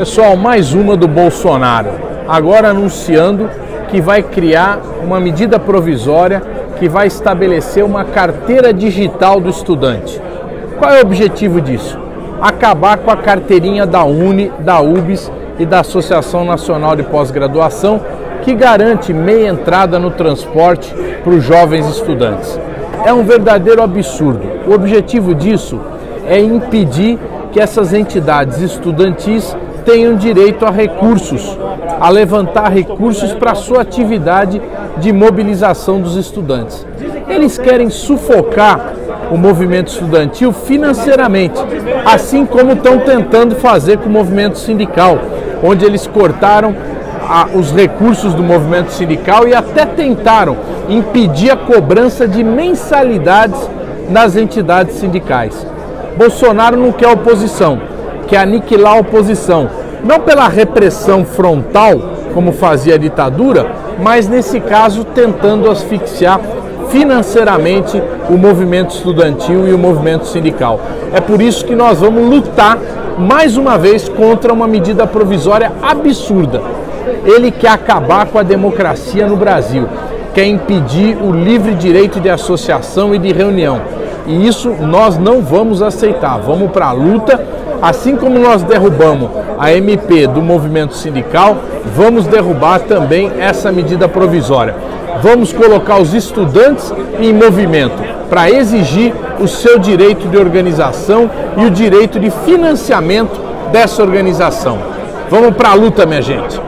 Pessoal, mais uma do Bolsonaro. Agora anunciando que vai criar uma medida provisória que vai estabelecer uma carteira digital do estudante. Qual é o objetivo disso? Acabar com a carteirinha da Uni, da UBS e da Associação Nacional de Pós-Graduação, que garante meia entrada no transporte para os jovens estudantes. É um verdadeiro absurdo. O objetivo disso é impedir que essas entidades estudantis tenham direito a recursos, a levantar recursos para a sua atividade de mobilização dos estudantes. Eles querem sufocar o movimento estudantil financeiramente, assim como estão tentando fazer com o movimento sindical, onde eles cortaram a, os recursos do movimento sindical e até tentaram impedir a cobrança de mensalidades nas entidades sindicais. Bolsonaro não quer oposição, quer aniquilar a oposição, não pela repressão frontal, como fazia a ditadura, mas nesse caso tentando asfixiar financeiramente o movimento estudantil e o movimento sindical. É por isso que nós vamos lutar mais uma vez contra uma medida provisória absurda. Ele quer acabar com a democracia no Brasil, quer impedir o livre direito de associação e de reunião. E isso nós não vamos aceitar. Vamos para a luta, assim como nós derrubamos a MP do movimento sindical, vamos derrubar também essa medida provisória. Vamos colocar os estudantes em movimento para exigir o seu direito de organização e o direito de financiamento dessa organização. Vamos para a luta, minha gente.